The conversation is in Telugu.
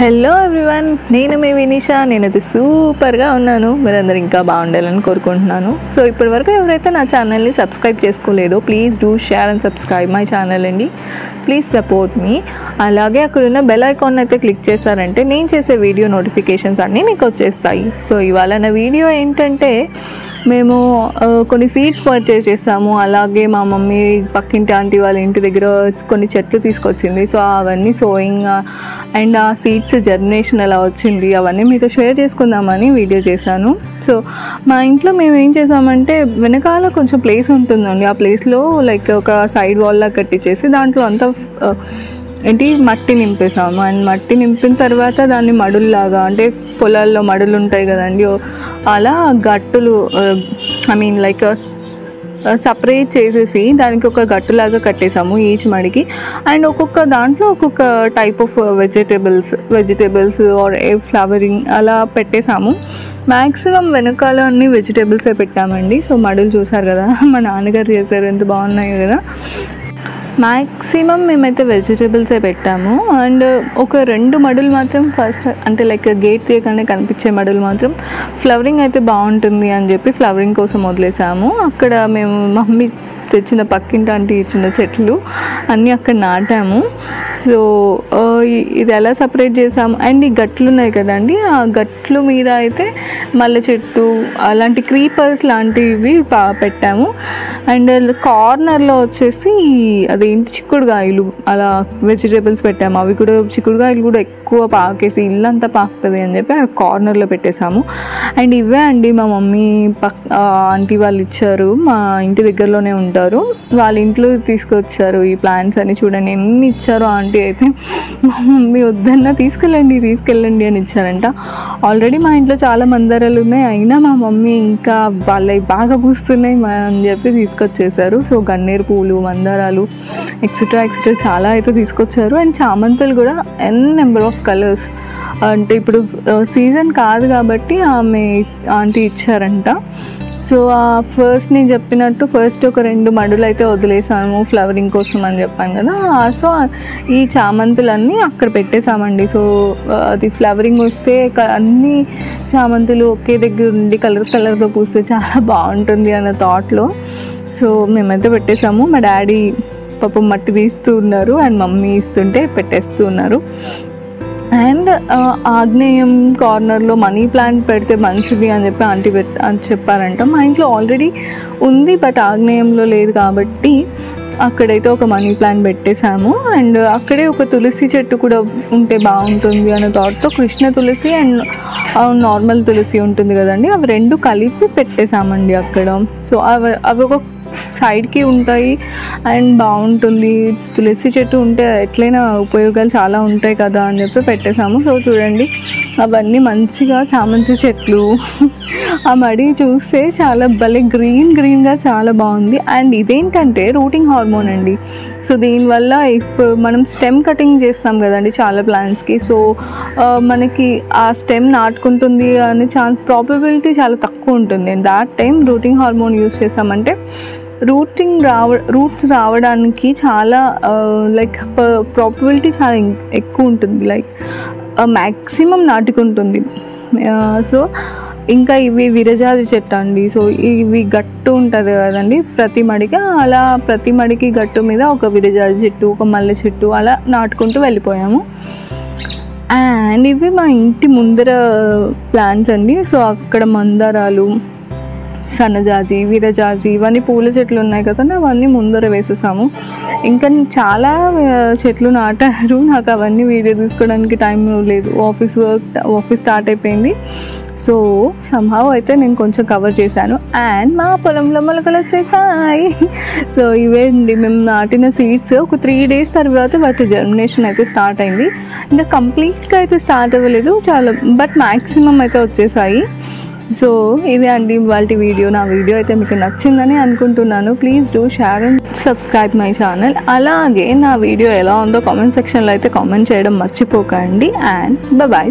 హలో ఎవ్రీవన్ నేను మీ వినీషా. నేనైతే సూపర్గా ఉన్నాను. మీరందరూ ఇంకా బాగుండాలని కోరుకుంటున్నాను. సో ఇప్పటి వరకు ఎవరైతే నా ఛానల్ని subscribe చేసుకోలేదో please do share and subscribe my channel అండి. ప్లీజ్ సపోర్ట్ మీ అలాగే అక్కడ ఉన్న బెల్ ఐకాన్ అయితే క్లిక్ చేశారంటే నేను చేసే వీడియో నోటిఫికేషన్స్ అన్నీ మీకు వచ్చేస్తాయి. సో ఇవాళ నా వీడియో ఏంటంటే మేము కొన్ని సీడ్స్ పర్చేస్ చేసాము. అలాగే మా మమ్మీ పక్కింటి ఆంటీ వాళ్ళ ఇంటి దగ్గర కొన్ని చెట్లు తీసుకొచ్చింది. సో అవన్నీ సోయింగ్ అండ్ ఆ సీడ్స్ జర్మినేషన్ ఎలా వచ్చింది అవన్నీ మీతో షేర్ చేసుకుందామని వీడియో చేశాను. సో మా ఇంట్లో మేము ఏం చేసామంటే వెనకాల కొంచెం ప్లేస్ ఉంటుందండి. ఆ ప్లేస్లో లైక్ ఒక సైడ్ వాల్లా కట్టించేసి దాంట్లో అంతా uh, ఏంటి మట్టి నింపేసాము అండ్ మట్టి నింపిన తర్వాత దాన్ని మడుల్లాగా అంటే పొలాల్లో మడులు ఉంటాయి కదండి అలా గట్టులు ఐ మీన్ లైక్ సపరేట్ చేసేసి దానికి ఒక గట్టులాగా కట్టేసాము ఈచ్ మడికి. అండ్ ఒక్కొక్క దాంట్లో ఒక్కొక్క type of vegetables vegetables are a flowering అలా పెట్టేసాము. మ్యాక్సిమం వెనకాల అన్ని వెజిటేబుల్సే పెట్టామండి. సో మడులు చూసారు కదా మా నాన్నగారు చేశారు ఎంత బాగున్నాయి కదా. మ్యాక్సిమం మేమైతే వెజిటేబుల్సే పెట్టాము. అండ్ ఒక రెండు మడులు మాత్రం ఫస్ట్ అంటే లైక్ గేట్ తీయగానే కనిపించే మడులు మాత్రం ఫ్లవరింగ్ అయితే బాగుంటుంది అని చెప్పి ఫ్లవరింగ్ కోసం వదిలేసాము. అక్కడ మేము మమ్మీ తెచ్చిన పక్కింటి చిన్న చెట్లు అన్నీ అక్కడ నాటాము. సో ఇది ఎలా సపరేట్ చేసాము? అండ్ ఈ గట్లు ఉన్నాయి కదండి ఆ గట్లు మీద అయితే మల్లె చెట్టు అలాంటి క్రీపర్స్ లాంటివి పా- పెట్టాము. అండ్ కార్నర్లో వచ్చేసి అదేంటి చిక్కుడుగాయలు అలా వెజిటేబుల్స్ పెట్టాము. అవి కూడా చిక్కుడుగాయలు కూడా ఎక్కువ పాకేసి ఇల్లంతా పాకుతుంది అని చెప్పి ఆ కార్నర్లో పెట్టేశాము. అండ్ ఇవే అండి మా మమ్మీ పక్ ఆంటీ వాళ్ళు ఇచ్చారు. మా ఇంటి దగ్గరలోనే ఉంటారు. వాళ్ళ ఇంట్లో తీసుకొచ్చారు ఈ ప్లాంట్స్ అని చూడండి. ఎన్ని ఇచ్చారో ఆంటీ అయితే మా మమ్మీ వద్దన్నా తీసుకెళ్ళండి తీసుకెళ్ళండి అని ఇచ్చారంట. ఆల్రెడీ మా ఇంట్లో చాలా మందారాలు ఉన్నాయి. అయినా మా మమ్మీ ఇంకా వాళ్ళవి బాగా పూస్తున్నాయి అని చెప్పి తీసుకొచ్చేసారు సో గన్నేరు పూలు మందారాలు ఎక్సెట్రా ఎక్సెట్రా చాలా అయితే తీసుకొచ్చారు. అండ్ చామంతులు కూడా ఎన్ నెంబర్ ఆఫ్ కలర్స్ అంటే ఇప్పుడు సీజన్ కాదు కాబట్టి ఆమె ఆంటీ ఇచ్చారంట. సో ఫస్ట్ నేను చెప్పినట్టు ఫస్ట్ ఒక రెండు మడులు అయితే వదిలేసాము ఫ్లవరింగ్ కోసం అని చెప్పాను కదా. సో ఈ చామంతులన్నీ అక్కడ పెట్టేసామండి సో అది ఫ్లవరింగ్ వస్తే అన్ని చామంతులు ఒకే దగ్గర ఉండి కలర్ కలర్గా పూస్తే చాలా బాగుంటుంది అన్న థాట్లో సో మేమైతే పెట్టేసాము మా డాడీ పాపం మట్టి తీస్తూ ఉన్నారు అండ్ మమ్మీ ఇస్తుంటే పెట్టేస్తూ ఉన్నారు. అండ్ uh, ఆగ్నేయం కార్నర్లో మనీ ప్లాంట్ పెడితే మంచిది అని చెప్పి ఆంటీ పెట్ అని చెప్పారంట. మా ఇంట్లో ఆల్రెడీ ఉంది బట్ ఆగ్నేయంలో లేదు కాబట్టి అక్కడైతే ఒక మనీ ప్లాంట్ పెట్టేశాము. అండ్ అక్కడే ఒక తులసి చెట్టు కూడా ఉంటే బాగుంటుంది అనే థాట్తో కృష్ణ తులసి అండ్ నార్మల్ తులసి ఉంటుంది కదండి. అవి రెండు కలిపి పెట్టేశామండి అక్కడ. సో అవి అవి ఒక సైడ్కి ఉంటాయి అండ్ బాగుంటుంది. తులసి చెట్టు ఉంటే ఎట్లయినా ఉపయోగాలు చాలా ఉంటాయి కదా అని చెప్పి పెట్టేసాము సో చూడండి అవన్నీ మంచిగా చామంతి చెట్లు. ఆ మడి చూస్తే చాలా భలే గ్రీన్ గ్రీన్గా చాలా బాగుంది. అండ్ ఇదేంటంటే రూటింగ్ హార్మోన్ అండి. సో దీనివల్ల ఇప్పుడు మనం స్టెమ్ కటింగ్ చేస్తాం కదండి చాలా ప్లాంట్స్కి సో మనకి ఆ స్టెమ్ నాటుకుంటుంది అనే ఛాన్స్ ప్రాబబిలిటీ చాలా తక్కువ ఉంటుంది. And that time rooting hormone use చేస్తామంటే రూటింగ్ రావ రూట్స్ రావడానికి చాలా లైక్ ప్రాబిలిటీ చాలా ఎక్కువ ఉంటుంది. Like maximum నాటుకుంటుంది. సో ఇంకా ఇవి విరజాజి చెట్టు అండి. సో ఇవి గట్టు ఉంటుంది కదండి. ప్రతి మడికి అలా ప్రతి మడికి గట్టు మీద ఒక విరజాజి చెట్టు ఒక మల్లె చెట్టు అలా నాటుకుంటూ వెళ్ళిపోయాము. అండ్ ఇవి మా ఇంటి ముందర ప్లాంట్స్ అండి. సో అక్కడ మందారాలు సన్నజాజి వీరజాజి ఇవన్నీ పూల చెట్లు ఉన్నాయి కదండి. అవన్నీ ముందర వేసేసాము. ఇంకా చాలా చెట్లు నాటారు. నాకు అవన్నీ వీడియో తీసుకోవడానికి టైం లేదు. ఆఫీస్ వర్క్ ఆఫీస్ స్టార్ట్ అయిపోయింది. సో సంభావ్ అయితే నేను కొంచెం కవర్ చేశాను. అండ్ మా పొలంలో మొలకలు వచ్చేసాయి. సో ఇవే అండి. మేము నాటిన సీడ్స్ ఒక త్రీ డేస్ తర్వాత వాటి జర్మినేషన్ అయితే స్టార్ట్ అయింది. ఇంకా కంప్లీట్గా అయితే స్టార్ట్ అవ్వలేదు చాలా బట్ మ్యాక్సిమం అయితే వచ్చేసాయి. సో ఇదే అండి వాళ్ళ వీడియో నా వీడియో అయితే మీకు నచ్చిందని అనుకుంటున్నాను. Please do share and subscribe my channel అలాగే నా వీడియో ఎలా ఉందో కామెంట్ సెక్షన్లో అయితే కామెంట్ చేయడం మర్చిపోకండి. And bye